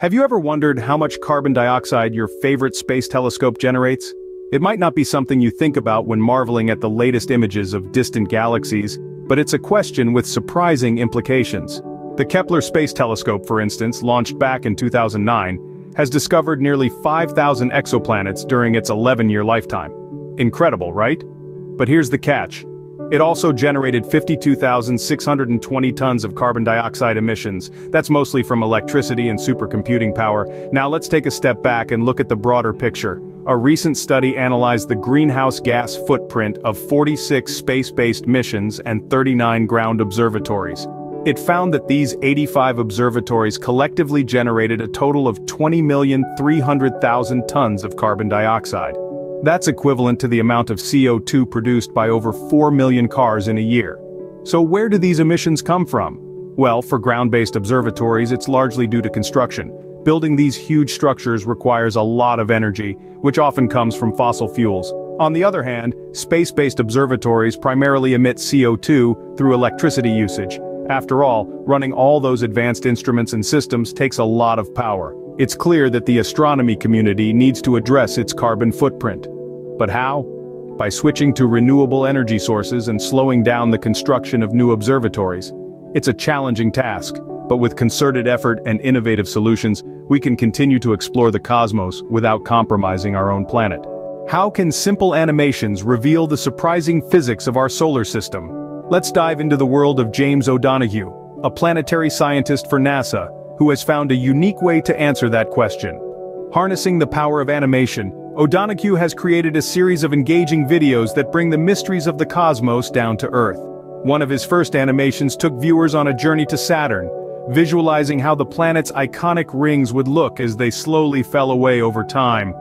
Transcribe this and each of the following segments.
Have you ever wondered how much carbon dioxide your favorite space telescope generates? It might not be something you think about when marveling at the latest images of distant galaxies, but it's a question with surprising implications. The Kepler Space Telescope, for instance, launched back in 2009, has discovered nearly 5,000 exoplanets during its 11-year lifetime. Incredible, right? But here's the catch. It also generated 52,620 tons of carbon dioxide emissions, that's mostly from electricity and supercomputing power. Now let's take a step back and look at the broader picture. A recent study analyzed the greenhouse gas footprint of 46 space-based missions and 39 ground observatories. It found that these 85 observatories collectively generated a total of 20,300,000 tons of carbon dioxide. That's equivalent to the amount of CO2 produced by over 4 million cars in a year. So where do these emissions come from? Well, for ground-based observatories it's largely due to construction. Building these huge structures requires a lot of energy, which often comes from fossil fuels. On the other hand, space-based observatories primarily emit CO2 through electricity usage. After all, running all those advanced instruments and systems takes a lot of power. It's clear that the astronomy community needs to address its carbon footprint. But how? By switching to renewable energy sources and slowing down the construction of new observatories. It's a challenging task, but with concerted effort and innovative solutions, we can continue to explore the cosmos without compromising our own planet. How can simple animations reveal the surprising physics of our solar system? Let's dive into the world of James O'Donoghue, a planetary scientist for NASA, who has found a unique way to answer that question. Harnessing the power of animation, O'Donoghue has created a series of engaging videos that bring the mysteries of the cosmos down to Earth. One of his first animations took viewers on a journey to Saturn, visualizing how the planet's iconic rings would look as they slowly fell away over time.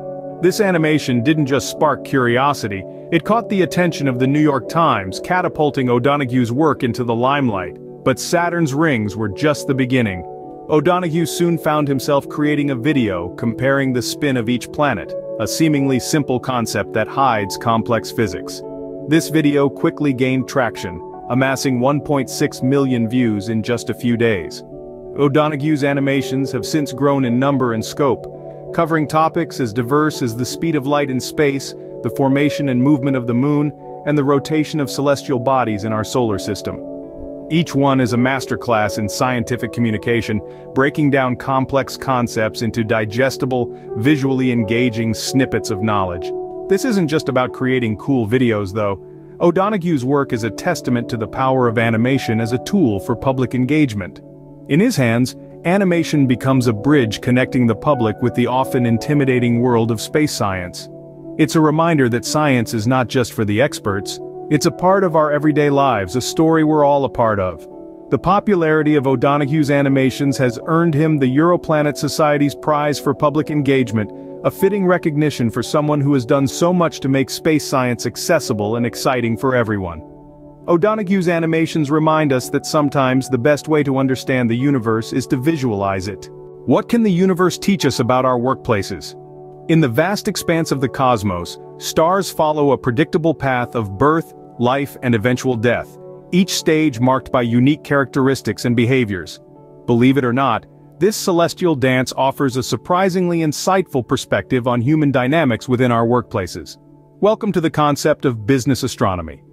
This animation didn't just spark curiosity, it caught the attention of the New York Times, catapulting O'Donoghue's work into the limelight. But Saturn's rings were just the beginning. O'Donoghue soon found himself creating a video comparing the spin of each planet, a seemingly simple concept that hides complex physics. This video quickly gained traction, amassing 1.6 million views in just a few days. O'Donoghue's animations have since grown in number and scope, covering topics as diverse as the speed of light in space, the formation and movement of the moon, and the rotation of celestial bodies in our solar system. Each one is a masterclass in scientific communication, breaking down complex concepts into digestible, visually engaging snippets of knowledge. This isn't just about creating cool videos though. O'Donoghue's work is a testament to the power of animation as a tool for public engagement. In his hands, animation becomes a bridge connecting the public with the often intimidating world of space science. It's a reminder that science is not just for the experts, it's a part of our everyday lives, a story we're all a part of. The popularity of O'Donoghue's animations has earned him the Europlanet Society's Prize for Public Engagement, a fitting recognition for someone who has done so much to make space science accessible and exciting for everyone. O'Donoghue's animations remind us that sometimes the best way to understand the universe is to visualize it. What can the universe teach us about our workplaces? In the vast expanse of the cosmos, stars follow a predictable path of birth, life and eventual death, each stage marked by unique characteristics and behaviors. Believe it or not, this celestial dance offers a surprisingly insightful perspective on human dynamics within our workplaces. Welcome to the concept of business astronomy.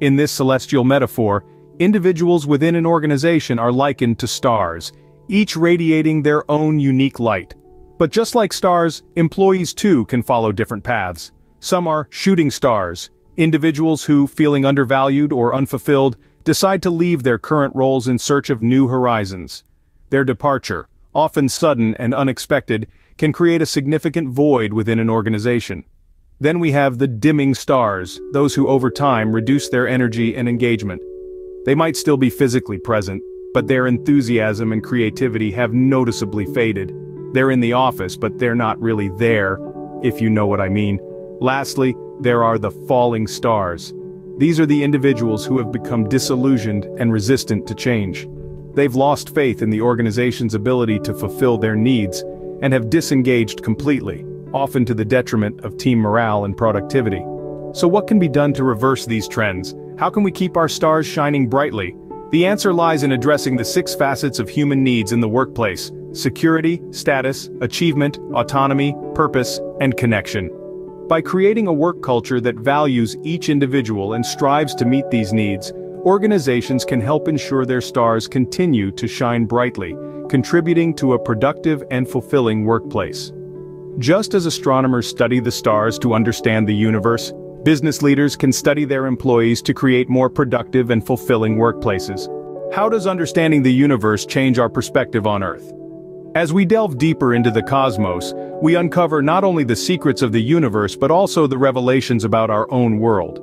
In this celestial metaphor, individuals within an organization are likened to stars, each radiating their own unique light. But just like stars, employees too can follow different paths. Some are shooting stars, individuals who, feeling undervalued or unfulfilled, decide to leave their current roles in search of new horizons. Their departure, often sudden and unexpected, can create a significant void within an organization. Then we have the dimming stars, those who over time reduce their energy and engagement. They might still be physically present, but their enthusiasm and creativity have noticeably faded. They're in the office but they're not really there, if you know what I mean. Lastly, there are the falling stars. These are the individuals who have become disillusioned and resistant to change. They've lost faith in the organization's ability to fulfill their needs, and have disengaged completely, often to the detriment of team morale and productivity. So what can be done to reverse these trends? How can we keep our stars shining brightly? The answer lies in addressing the six facets of human needs in the workplace, security, status, achievement, autonomy, purpose, and connection. By creating a work culture that values each individual and strives to meet these needs, organizations can help ensure their stars continue to shine brightly, contributing to a productive and fulfilling workplace. Just as astronomers study the stars to understand the universe, business leaders can study their employees to create more productive and fulfilling workplaces. How does understanding the universe change our perspective on Earth? As we delve deeper into the cosmos, we uncover not only the secrets of the universe but also the revelations about our own world.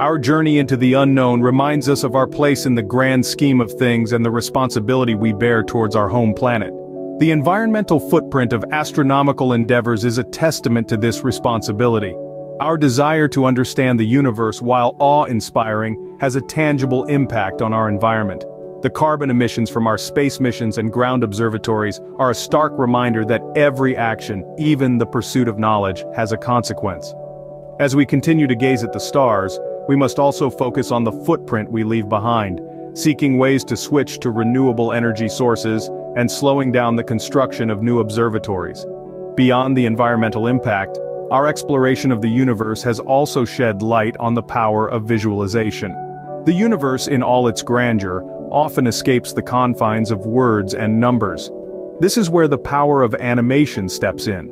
Our journey into the unknown reminds us of our place in the grand scheme of things and the responsibility we bear towards our home planet. The environmental footprint of astronomical endeavors is a testament to this responsibility. Our desire to understand the universe while awe-inspiring has a tangible impact on our environment. The carbon emissions from our space missions and ground observatories are a stark reminder that every action, even the pursuit of knowledge, has a consequence. As we continue to gaze at the stars, we must also focus on the footprint we leave behind, seeking ways to switch to renewable energy sources and slowing down the construction of new observatories. Beyond the environmental impact, our exploration of the universe has also shed light on the power of visualization. The universe in all its grandeur often escapes the confines of words and numbers. This is where the power of animation steps in,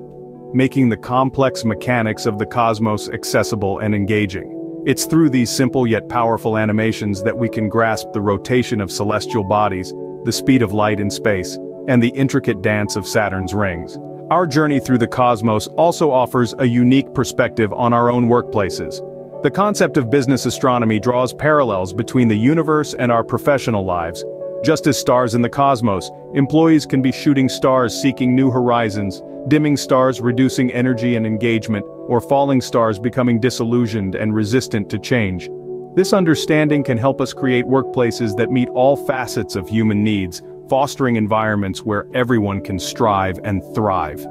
making the complex mechanics of the cosmos accessible and engaging. It's through these simple yet powerful animations that we can grasp the rotation of celestial bodies, the speed of light in space, and the intricate dance of Saturn's rings. Our journey through the cosmos also offers a unique perspective on our own workplaces. The concept of business astronomy draws parallels between the universe and our professional lives. Just as stars in the cosmos, employees can be shooting stars seeking new horizons, dimming stars reducing energy and engagement, or falling stars becoming disillusioned and resistant to change. This understanding can help us create workplaces that meet all facets of human needs, fostering environments where everyone can strive and thrive.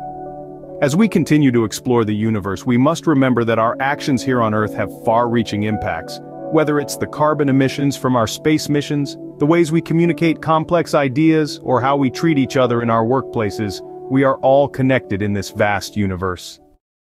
As we continue to explore the universe we must remember that our actions here on Earth have far-reaching impacts. Whether it's the carbon emissions from our space missions, the ways we communicate complex ideas, or how we treat each other in our workplaces, we are all connected in this vast universe.